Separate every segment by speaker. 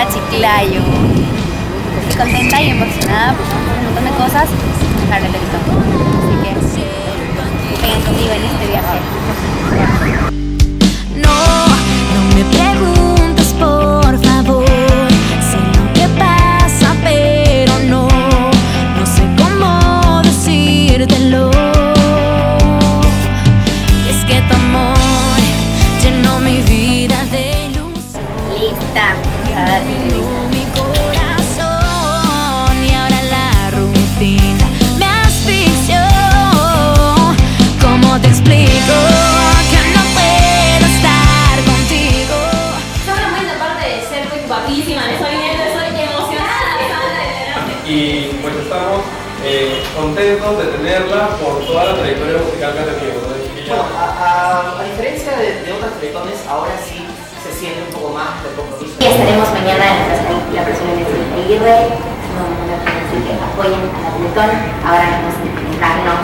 Speaker 1: a Chiclayo. Estoy contenta y emocionada por un montón de cosas. Para el Así que vengan conmigo en este viaje.
Speaker 2: No, no me
Speaker 3: pregunto. contentos de tenerla por toda la trayectoria musical que ha tenido.
Speaker 4: Bueno, a, a, a diferencia de, de otras trayectorias, ahora sí se siente un poco más de compromiso.
Speaker 1: Y estaremos mañana en la presión de Aguirre, así que apoyen a la Teletón, ahora vamos a intentarnos.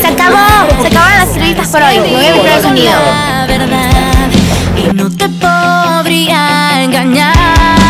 Speaker 1: Se acabó, se acabaron las entrevistas por hoy. Me voy a sonido.
Speaker 2: La verdad, y no te podría engañar.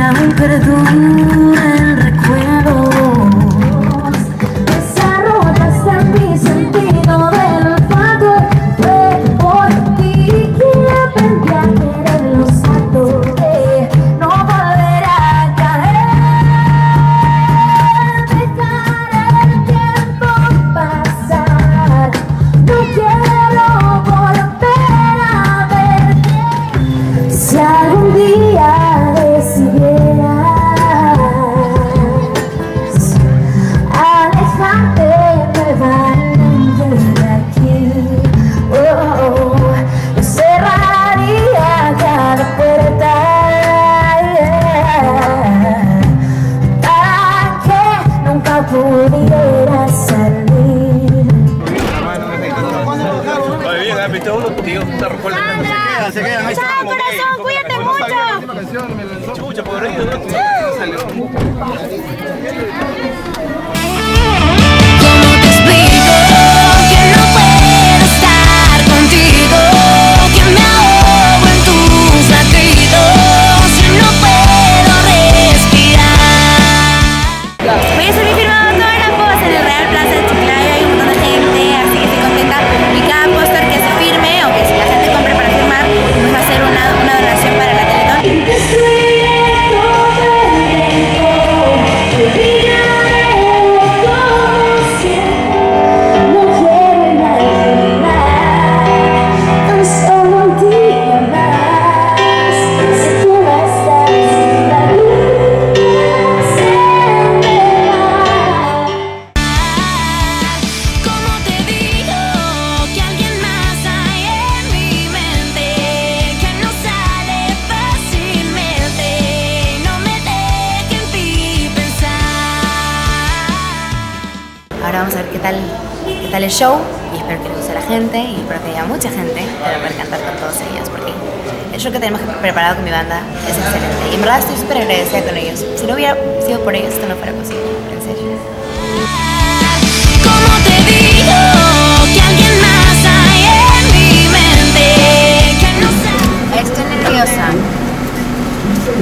Speaker 2: down, put a
Speaker 1: goon show y espero que les guste la gente y espero que haya mucha gente para poder cantar con todos ellos porque el show que tenemos preparado con mi banda es excelente y en verdad estoy súper agradecida con ellos. Si no hubiera sido por ellos esto no fuera posible, en serio. Estoy nerviosa,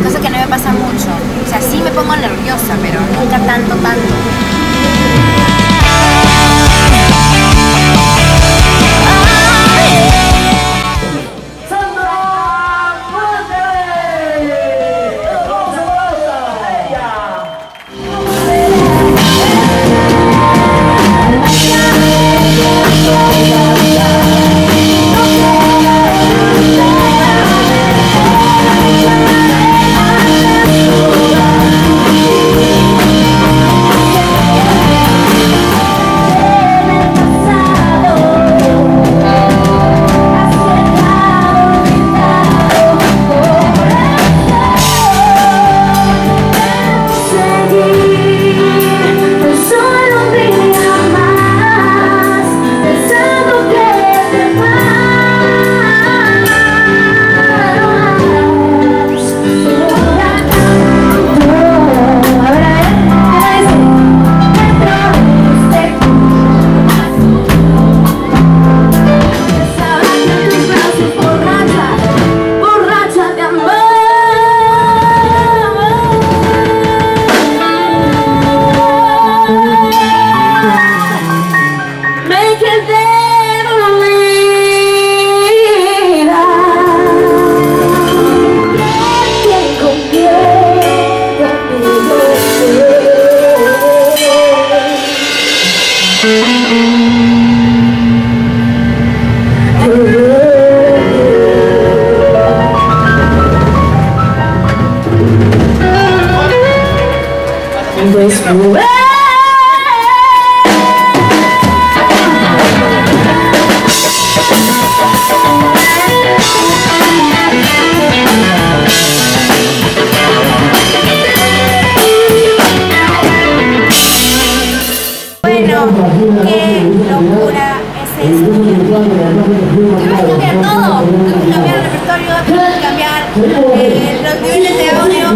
Speaker 1: cosa que no me pasa mucho. O sea, sí me pongo nerviosa, pero nunca tanto, tanto. Eh, los niveles de audio.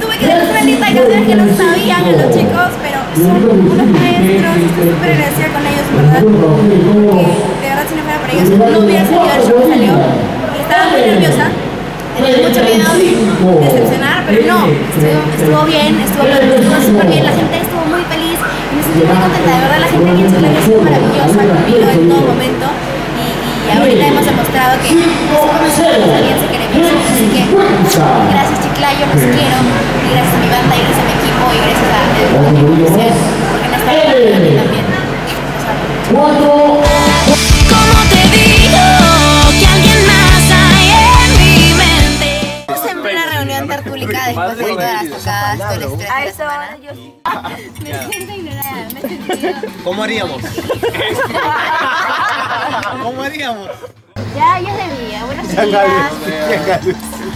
Speaker 1: Tuve que darles una canciones que no sabían a los chicos, pero son unos maestros. Estoy súper agradecida con ellos, verdad. Que de verdad, si no fuera por ellos, no hubiera salido el show salió. Estaba muy nerviosa. Tenía mucho miedo de decepcionar, pero no, estuvo, bien, estuvo, estuvo súper bien, la gente estuvo muy feliz me sentí muy contenta, de verdad la gente aquí en ha sido maravillosa conmigo en todo momento ahorita hemos demostrado que nosotros también se queremos, así que gracias Chiclayo, los quiero. Y gracias a mi banda y gracias a mi equipo y gracias a equipo oficial porque me está ayudando a mí también.
Speaker 2: ¿Cómo te digo que alguien más hay en mi mente?
Speaker 1: Estamos en plena reunión tertúlica después de todas las tocadas, todo el estrés de la semana. Me siento ignorada, me sentido...
Speaker 5: ¿Cómo haríamos? ¿Cómo haríamos?
Speaker 1: Ya, ya es de día. Buenos días.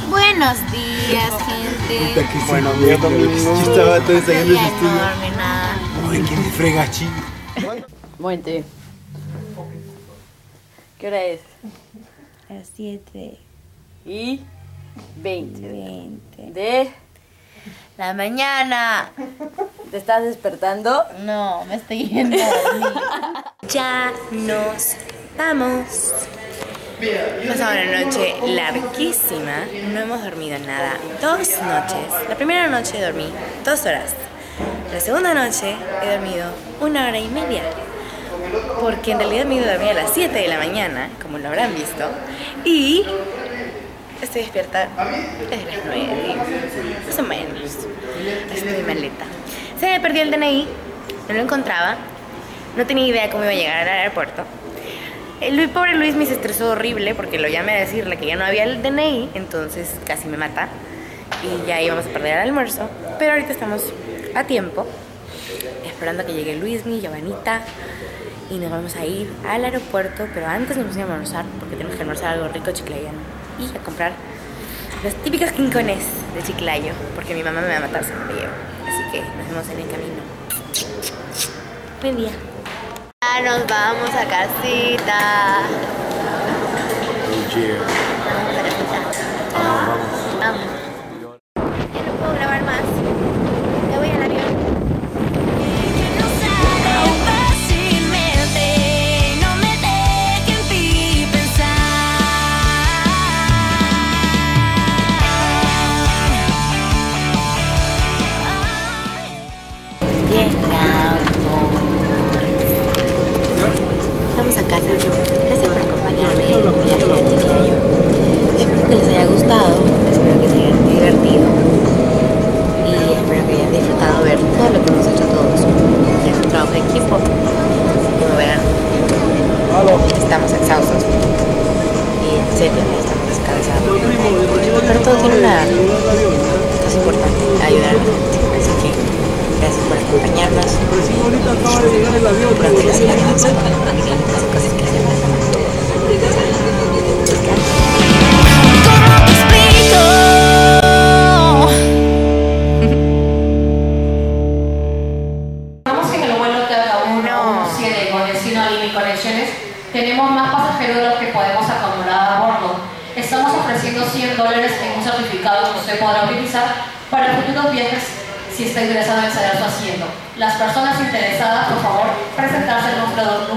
Speaker 1: Buenos días, gente.
Speaker 5: Bueno, yo también yo estaba todo ensayando
Speaker 1: Ya no
Speaker 5: estudio. Ay, ¿quién me frega, chico?
Speaker 6: Monte. ¿Qué hora es?
Speaker 1: A las 7,
Speaker 6: Y 20
Speaker 1: 20.
Speaker 6: de...
Speaker 1: La mañana.
Speaker 6: ¿Te estás despertando?
Speaker 1: No, me estoy yendo. Ya nos vamos. Pasamos una noche larguísima. No hemos dormido nada. Dos noches. La primera noche dormí dos horas. La segunda noche he dormido una hora y media. Porque en realidad me ido a dormir a las 7 de la mañana, como lo habrán visto. Y estoy despierta desde las 9. Más o menos. Estoy maleta. Se me perdió el DNI. No lo encontraba. No tenía idea cómo iba a llegar al aeropuerto. El Luis, pobre Luis me se estresó horrible porque lo llamé a decirle que ya no había el DNI, entonces casi me mata. Y ya íbamos a perder el almuerzo. Pero ahorita estamos a tiempo, esperando que llegue Luismi, Giovanita. Y nos vamos a ir al aeropuerto, pero antes nos vamos a almorzar porque tenemos que almorzar algo rico chiclayano. Y a comprar los típicos quincones de Chiclayo, porque mi mamá me va a matar si no me llevo. Así que nos vemos en el camino. Buen día.
Speaker 5: Nos vamos a casita. Estamos a casa. Gracias
Speaker 7: TK1 7 con destino a Lima y Conexiones. Tenemos más pasajeros de los que podemos acomodar a bordo. Estamos ofreciendo 100 dólares en un certificado que usted podrá utilizar para futuros viajes si está interesado en ceder su asiento. Las personas interesadas, por favor, presentarse al mostrador